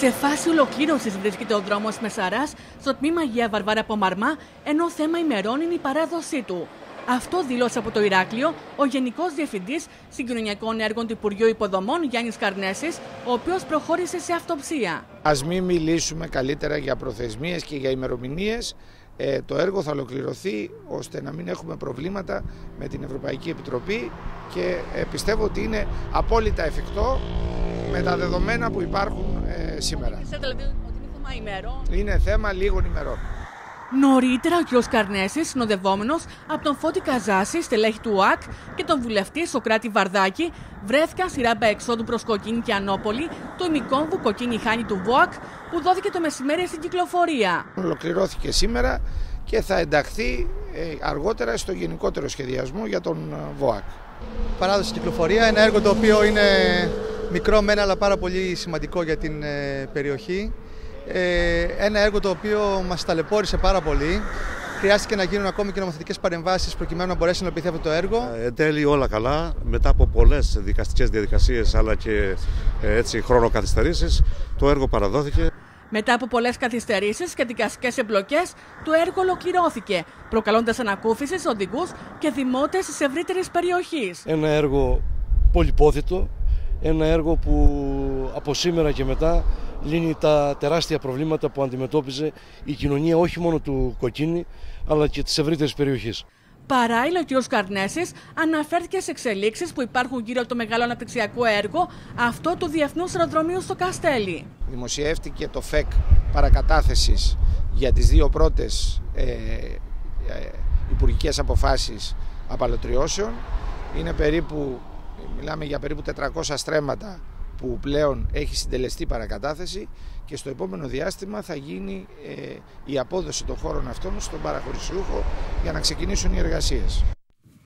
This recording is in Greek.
Σε φάση ολοκλήρωσης βρίσκεται ο δρόμος Μεσαρά στο τμήμα Αγία Βαρβάρα από Μαρμά, ενώ θέμα ημερών είναι η παράδοσή του. Αυτό δήλωσε από το Ηράκλειο ο Γενικός Διευθυντής Συγκοινωνιακών Έργων του Υπουργείου Υποδομών Γιάννης Καρνέσης, ο οποίος προχώρησε σε αυτοψία. Α μην μιλήσουμε καλύτερα για προθεσμίες και για ημερομηνίες. Ε, το έργο θα ολοκληρωθεί ώστε να μην έχουμε προβλήματα με την Ευρωπαϊκή Επιτροπή και ε, πιστεύω ότι είναι απόλυτα εφικτό με τα δεδομένα που υπάρχουν ε, σήμερα. δηλαδή ότι είναι θέμα ημερών. Είναι θέμα λίγων ημερών. Νωρίτερα, ο κ. Καρνέση, συνοδευόμενος από τον Φώτη Καζάση, στελέχη του ΟΑΚ και τον βουλευτή Σοκράτη Βαρδάκη, βρέθηκαν στη ράμπα εξόδου προς Κοκκίνη και Ανόπολη του ημικόμβου Κοκκίνη Χάνη του ΒΟΑΚ, που δόθηκε το μεσημέρι στην κυκλοφορία. Ολοκληρώθηκε σήμερα και θα ενταχθεί ε, αργότερα στο γενικότερο σχεδιασμό για τον ε, ΒΟΑΚ. Παράδοση κυκλοφορία, ένα έργο το οποίο είναι μικρό μένα αλλά πάρα πολύ σημαντικό για την ε, περιοχή. Ε, ένα έργο το οποίο μας ταλαιπώρησε πάρα πολύ. Χρειάστηκε να γίνουν ακόμη και νομοθετικές παρεμβάσεις προκειμένου να μπορέσει να υλοποιηθεί αυτό το έργο. Εν τέλει όλα καλά, μετά από πολλές δικαστικές διαδικασίες αλλά και έτσι χρόνο το έργο παραδόθηκε. Μετά από πολλές καθυστερήσεις και δικαστικές εμπλοκές, το έργο ολοκληρώθηκε, προκαλώντας ανακούφιση σε οδηγούς και δημότες της ευρύτερης περιοχής. Ένα έργο πολυπόθητο, ένα έργο που από σήμερα και μετά λύνει τα τεράστια προβλήματα που αντιμετώπιζε η κοινωνία όχι μόνο του Κοκκίνη αλλά και της ευρύτερης περιοχής. Παράλληλα, ο κ. Καρνέσης αναφέρθηκε σε εξελίξεις που υπάρχουν γύρω από το μεγάλο αναπτυξιακό έργο, αυτό του Διεθνούς Αεροδρομίου στο Καστέλι. Δημοσιεύτηκε το ΦΕΚ παρακατάθεσης για τις δύο πρώτες ε, ε, υπουργικές αποφάσεις απαλωτριώσεων. Είναι περίπου, μιλάμε για περίπου 400 στρέμματα που πλέον έχει συντελεστεί παρακατάθεση και στο επόμενο διάστημα θα γίνει ε, η απόδοση των χώρων αυτών στον παραχωρησιούχο για να ξεκινήσουν οι εργασίες.